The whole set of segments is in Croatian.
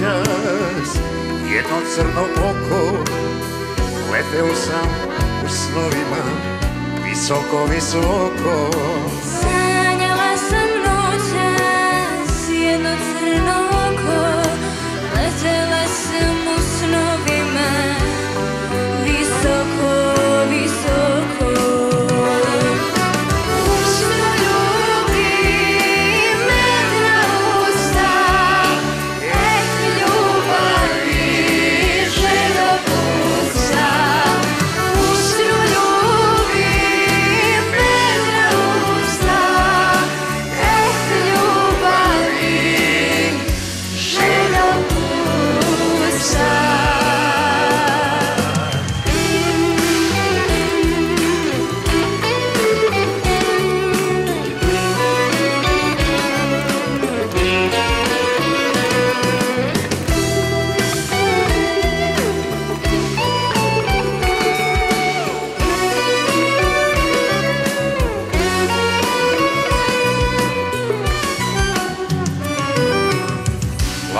noćas jedno crno oko Leteo sam u snovima visoko, visoko.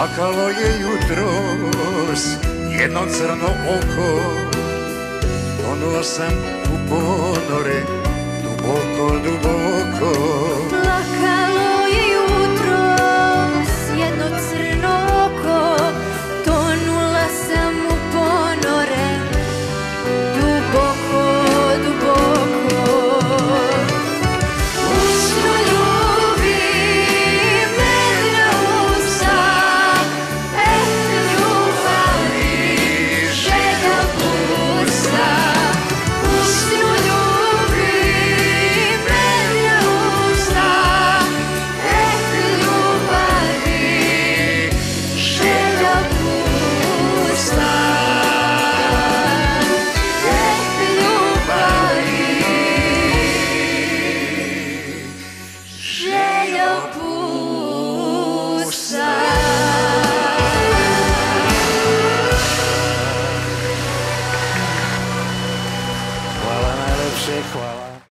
Plakalo je jutros jedno crno oko. Ponuo sam u ponore duboko, duboko. shit, Koala.